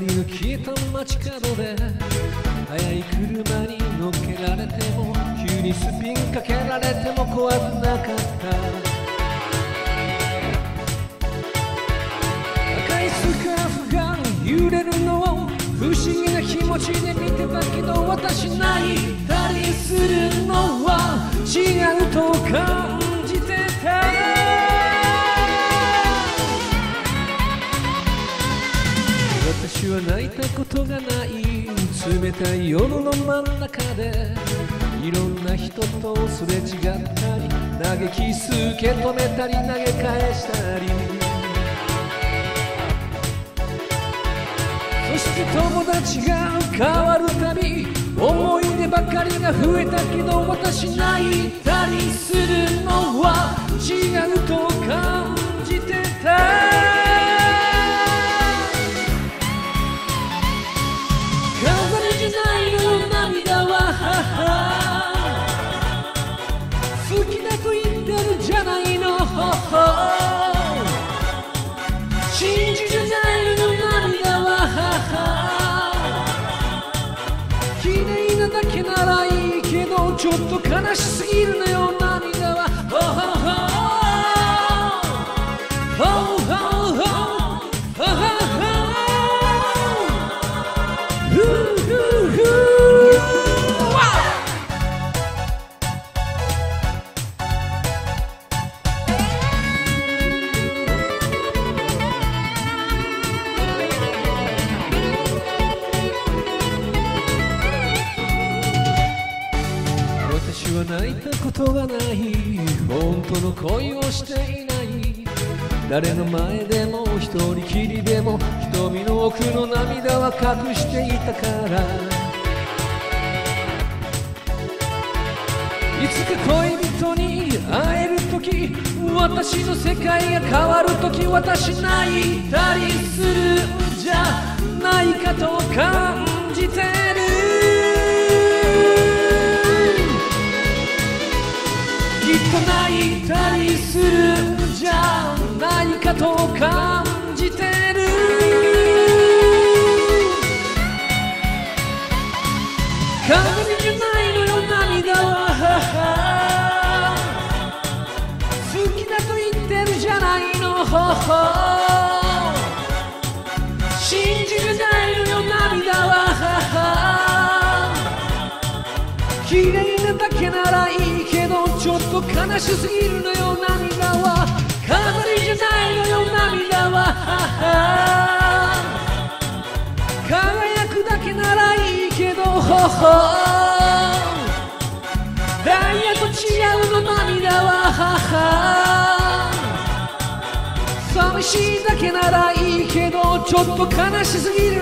光の消えた街角で速い車に乗っけられても急にスピンかけられても怖く泣いたことがない冷たい夜の真ん中でいろんな人とすれ違ったり投げキス受け止めたり投げ返したりそして友達が変わるたび思い出ばかりが増えたけど私泣いたりするのは違うと感じてたょっと悲しすぎるね泣いたことがない本当の恋をしていない。誰の前でも一人きりでも瞳の奥の涙は隠していたから。いつか恋人に会える時私の世界が変わる時私泣い。たりする？んじゃないかと感じてる。じてる。鏡じゃないのよ涙は好きだと言ってるじゃないの信じるないのよ涙は綺麗なだけならいいけどちょっと悲しすぎるのよ涙は。輝くだけならいいけどダイヤと違うの涙は寂しいだけならいいけどちょっと悲しすぎる。